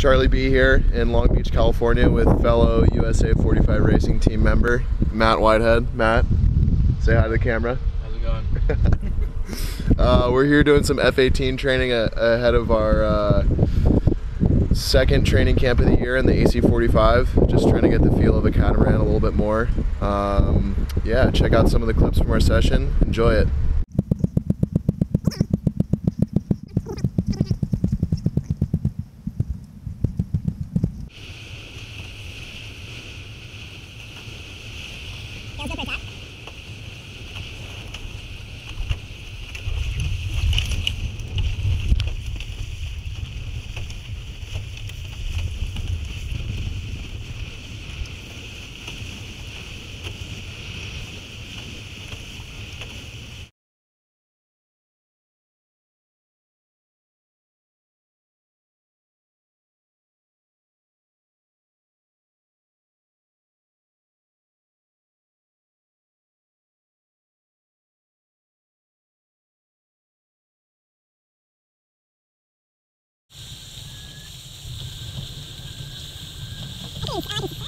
Charlie B here in Long Beach, California with fellow USA 45 Racing team member Matt Whitehead. Matt, say hi to the camera. How's it going? uh, we're here doing some F-18 training a- ahead of our uh, second training camp of the year in the AC-45. Just trying to get the feel of a catamaran a little bit more. Um, yeah, check out some of the clips from our session. Enjoy it. Yeah.